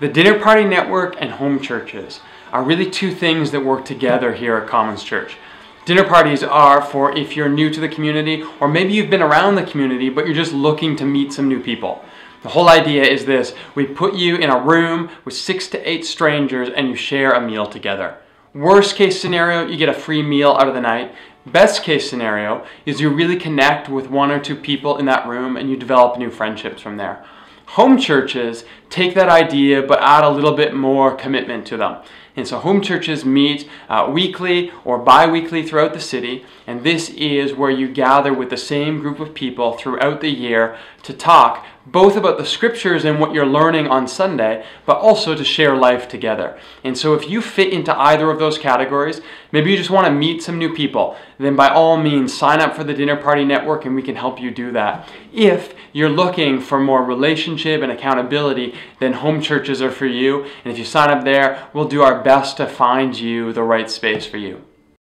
The Dinner Party Network and home churches are really two things that work together here at Commons Church. Dinner parties are for if you're new to the community, or maybe you've been around the community, but you're just looking to meet some new people. The whole idea is this we put you in a room with six to eight strangers and you share a meal together. Worst case scenario, you get a free meal out of the night. Best case scenario is you really connect with one or two people in that room and you develop new friendships from there. Home churches take that idea but add a little bit more commitment to them. And so home churches meet uh, weekly or bi weekly throughout the city, and this is where you gather with the same group of people throughout the year to talk both about the scriptures and what you're learning on Sunday, but also to share life together. And so, if you fit into either of those categories, maybe you just want to meet some new people, then by all means sign up for the Dinner Party Network and we can help you do that. If you're looking for more relationship and accountability, then home churches are for you. And if you sign up there, we'll do our best to find you the right space for you.